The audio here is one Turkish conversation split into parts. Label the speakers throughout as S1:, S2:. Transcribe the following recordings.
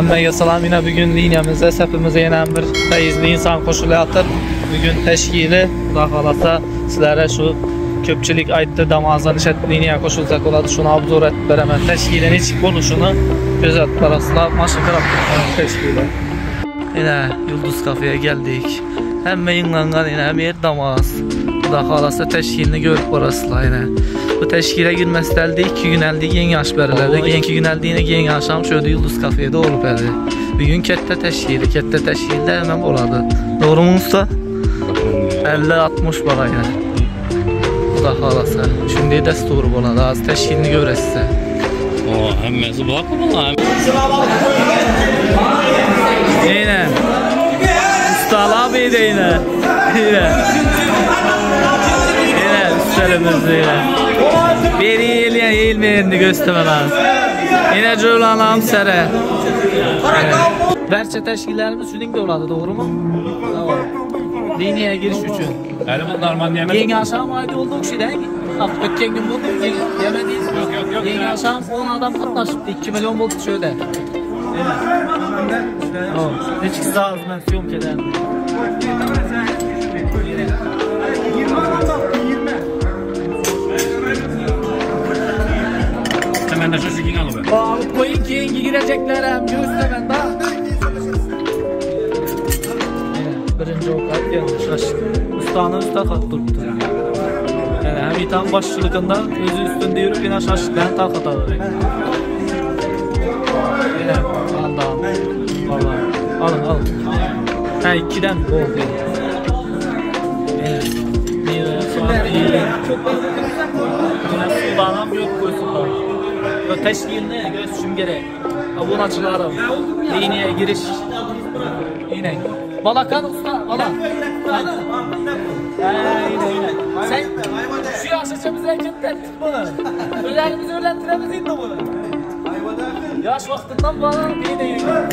S1: Hammaga salom. Yine bugün liniyamizda safimizga yana bir feyizli inson qo'shilyapti. Bugun tashkili Xudo xolasa sizlarga shu ko'pchilik aytdi Damazdan ishat liniya qo'shilsak bo'ladi. Shuni obzor etib beraman. Tashkili nechik bo'lishini kuzatib borasizlar. Mashina qarab tashkili. Yine Yıldız Kafe'ye geldik. Hem yayınlanan hem yer damaz. Xudo xolasa tashkilni ko'rib borasizlar yine. Bu teşkile girmesi elde iki gün elde yeni yaş verirlerdi. Yeni iki gün elde yine yeni akşam şöyle Yıldız Kafe'de olup elde. Bir gün kette teşkili, kette teşkilde hemen oladı. Doğru mu usta? 50-60 bana yani. Bu da halası. Şimdi destur boladı. Az teşkilini göresize.
S2: O hemmesi bak mı lan?
S1: Yine. Beri eğilmeyen eğilmeyenini gösterme lazım. Yine cülanam sere. Evet. Berçe teşkillerimiz şunun da oladı doğru mu? Tamam. Liniyeye giriş için.
S2: Yani bunlar man yemek.
S1: Yeni aşağı ayda olduk şeyden. Bak ötken gün bulduk. Yemediyiz.
S2: Yok, yok, yok.
S1: Yeni aşağı 10 adam katlaşıptı. 2 milyon bulduk şöyle. Tamam. Hiç kısa az ben siyom keder.
S2: Hemen de şu sikin alıver.
S1: Bağlı koyun ki yengi girecekler hem göğüslemen daha. Birinci okat geldi şaşkın. Ustanın usta kat durdu. Yani hem itan başçılığında özü üstünde yürüp yine şaşkın takat alır. Yine aldı. Vallahi. Alın alın. Ha ikiden bol. Evet. Yine sonra iyi. Yine Yo teşkiline göğsüm gerek. Abunacılarım. Lineye giriş. Yine. Balakan usta, bala. Ee, yine yine. Sen şu yaşaça bize kentettik bunu. Ölerimizi öğrentiremiz indi bunu. Yaş vaktinden bana yine yine.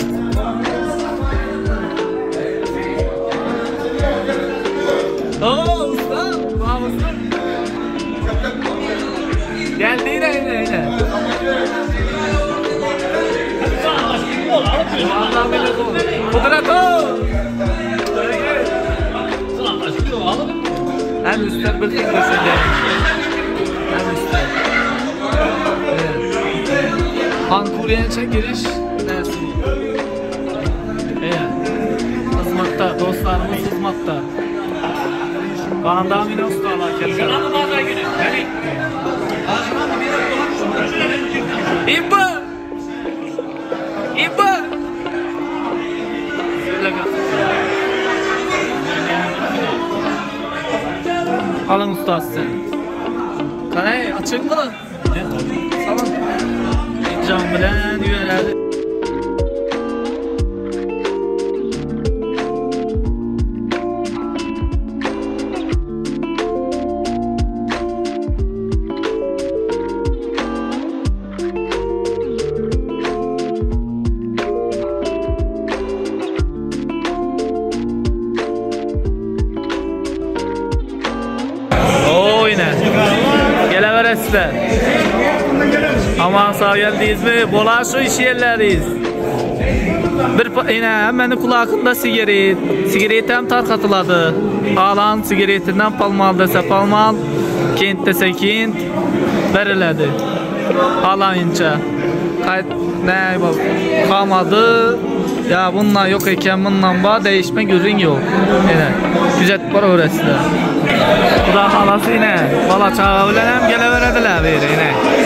S1: O. Hem üstten bir tek köşede. Hem üstten. Evet. Hankuriyençe giriş dersi. Evet. Hizmatta, dostlarımız hizmatta. Kandan yine ustalar kendine. İbba! Alın ustası sen. Kanay açık mı lan? Salın. Can bilen üyelerdi. Aman sağ geldiniz mi? Bola şu iş yerleriyiz. Bir yine hemen kulağında sigaret. Sigaret hem tarkatıladı. Alan sigaretinden palmal dese palmal. Kent dese kent. Veriledi. Alayınca. Kayıt ne bak kalmadı. Ya bununla yok iken bununla bağ değişme gözün yok. Yine. Güzel var öğretsinler. Bu da halası yine. Bala hem geleverediler beri yine. Yine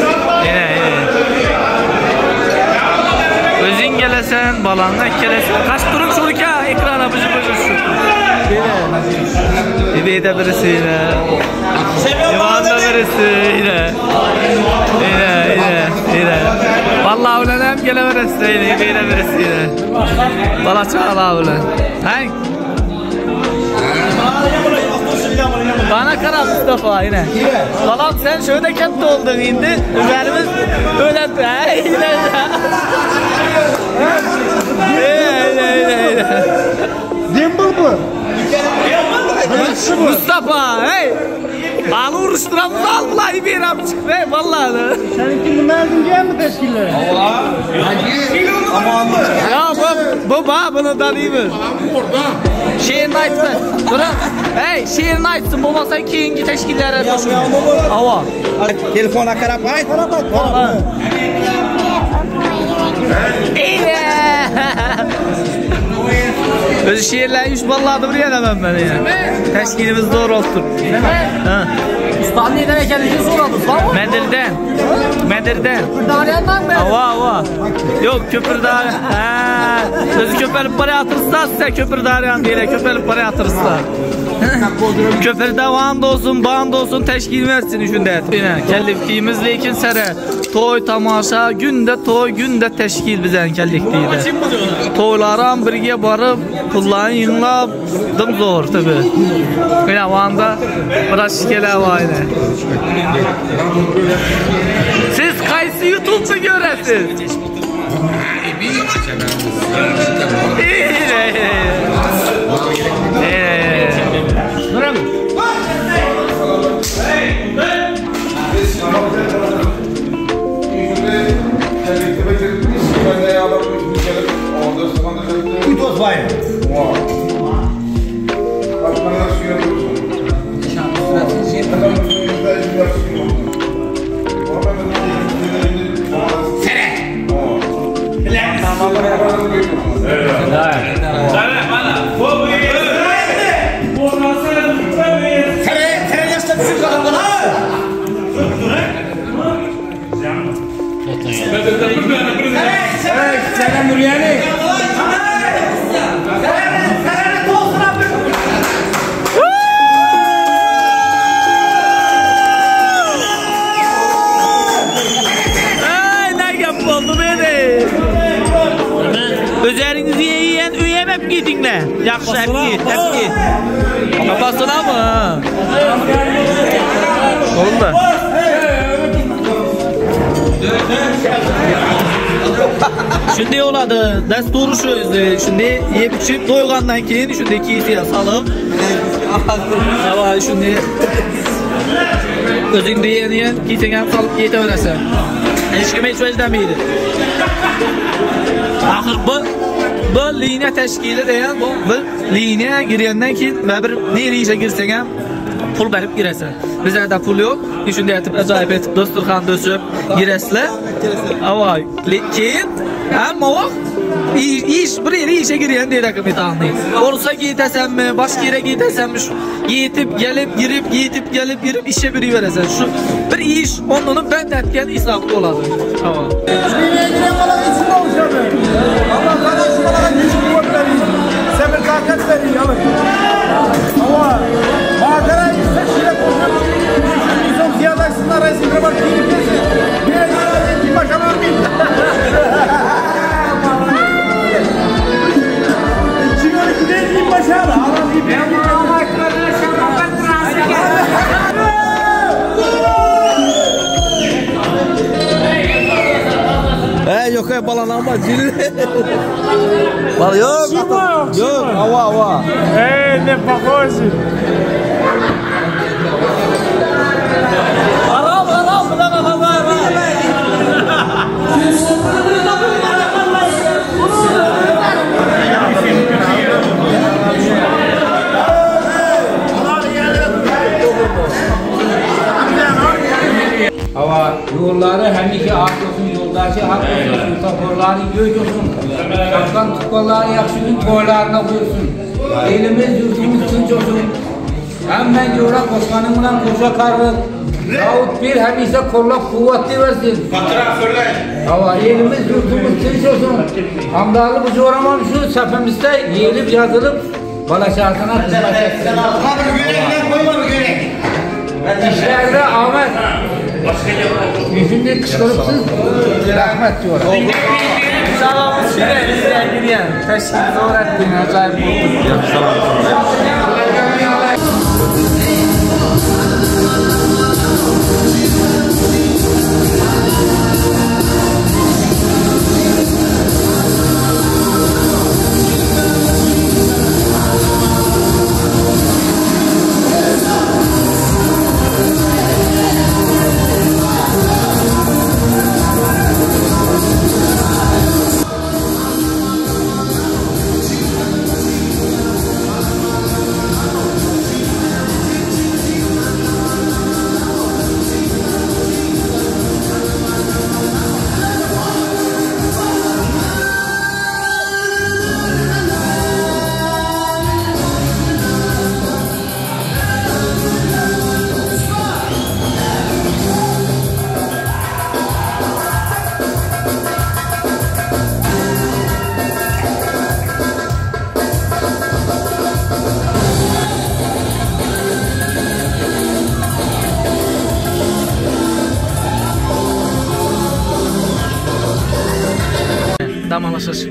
S1: Özün gelesen balanla gelesen. Kaç durum şu ki ekrana bıcı şu. Yine. İbeyde birisi yine. İvan'da birisi yine. Yine yine yine. Vallahi ulan hem geleveresi yine. İbeyde birisi yine. Bala çağla ulan. Hangi? Bana kara Mustafa yine. Balam sen şöyle kent oldun indi. Üzerimiz öyle yine.
S3: Dimbal bu. Hırçı bu.
S1: Mustafa hey. Alı uruşturamız al bulay bir abi çıktı hey vallahi.
S3: Seninki bunlardan gel mi teşkilleri? Allah.
S1: Aman Ya bu bu ba bunu da değil mi? Orada. Şehrin aytsın. Dur. Hey şehrin aytsın bulmasan keyingi teşkillere taşın. Hava.
S4: Telefona karap ay.
S1: Karap ay. Vallahi. Yeah. Özü şiirler 100 balladı buraya da ben ya. Teşkilimiz doğru olsun. Ha.
S5: Ustanın neden ekenliğini soradınız lan mı?
S1: Medir'den. Medir'den.
S5: Küpürdaryandan mı?
S1: Ava ava. Yok köpürdar. Ha. Özü köpelip paraya atırsa size köpürdaryan diye köpelip paraya atırsa. Köpürde van olsun, band olsun teşkil versin üçünde. Yine kellifliğimiz lekin sere. Toy tamaşa günde toy günde teşkil bizen kellik deydi. Toylaram birge barıp dim zo'r tabi. Yine vanda biraz kelar vayne. Siz qaysi YouTube'da görəsiz?
S4: Kutos
S1: Yeah. Hep gidinle. Yakşı hep git, hep git. Kafasına mı? Oğlum da. Shunday bo'ladi. Dasturi shu o'zi. Shunday yeb ichib to'ygandan keyin shunday kiysiga solib. Shunday o'zingni yeyani kiysang ham solib kiyaverasan. Hech kim hech vajdamaydi. Axir bu bu liniya tashkili degan bu bir liniya girgandan keyin bir ne ishga girsang ham pul berib girasan. Bizlarda pul yo'q. Shunday aytib ajoyib etib dasturxon do'sib girasizlar. Avoy, keyin hamma vaqt bir yere işe girgan deydi kapitanni. Bo'lsa ketasanmi, boshqa yerga ketasanmi? Shu yetib kelib, girib, yetib kelib, girib ishga biraverasan. Shu bir ish ondan ben aytgan hisob bo'ladi. Tamam.
S3: Dünyaya giren kadar içinde oluşadı. Allah şu kadar hiç kuvvetleri se ó, veriyor. Ama mağdara ise şile kurduk. Bizim ziyadaksın arası bir var kiri kesi. Bir de ziyadaksın başamam bir. Çıkarı gidelim başarı. Allah'ım bir ben
S4: bu kamaklarına şakapat transfer. É, eu quero bala na armadilha. Bal yok. Yok hava hava.
S3: Ey ne pahose.
S1: Aram aram lan aram aram.
S6: Hava yolları hem iki hak olsun, yoldaşı hak olsun, taporları gök olsun. Şapkan tutmaları yakşının toylarına koysun. Elimiz yurtumuz tınç olsun. Hem ben yola koşmanımla koşa karı. Yahut bir hem ise kollak kuvvetli versin. Hava elimiz yurtumuz tınç olsun. Hamdalı bu coğramam şu sepemizde yiyilip yazılıp balaşartına hizmet etsin. İşlerde Ahmet. Yüzünde kışkırıpsız rahmet diyor.
S1: Sağ. Şuraya bizden gidiyen. Teşkil zor ettin. Acayip oldu.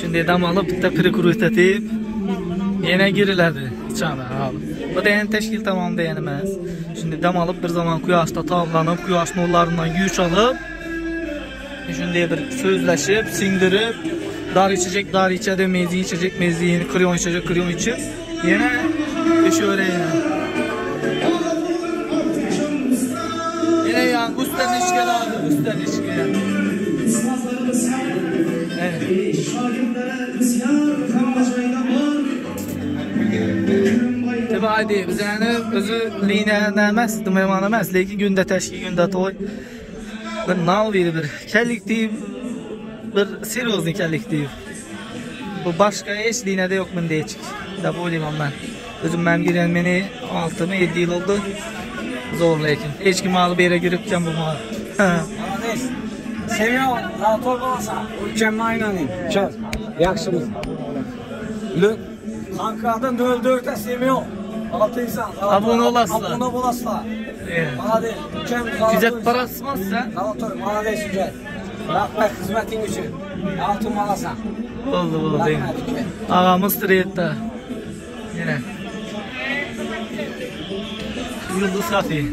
S1: Şimdi dam alıp bitta prikrutatib yine giriladi içana abi. Bu da yani teşkil tamam deyenmez. Şimdi dam alıp bir zaman kuyaşta tavlanıp kuyaş nurlarından güç alıp Şunday bir sözleşip, sindirip, dar içecek, dar içede, mezi içecek, meziğini, kriyon içecek, kriyon içip, yine iş öyle yine. Yine yani üstten iş gel abi, üstten iş gel. Evet. Tabi haydi biz yani özü liniyenden emas, dımayman emas, lekin günde teşki, günde toy. Bir nav biri bir kellik deyip, bir kellik deyip. Bu başka hiç liniyede yok mun deyicik. Da bu olayım ben. Özüm ben giren beni 6 mı 7 yıl oldu. Zor lekin. Hiç kim bir yere giripken bu mal.
S5: Kardeş. Seviyor. Rahat ol balasa. Ülkemle aynanayım. Çal. Yakışımız. Lü. Ankara'dan döl dörtte seviyor. Altı insan.
S1: Abone olasılar.
S5: Abone olasılar.
S1: Evet.
S5: Hadi. Ülkem.
S1: Fizet parası mı sen?
S5: Rahat ol. Kardeş güzel. Rahmet hizmetin için. Altın balasa.
S1: Oldu oldu değil mi?
S5: Rahmet güzel.
S1: Ağamız straightta. Yine. Yıldız Kafi.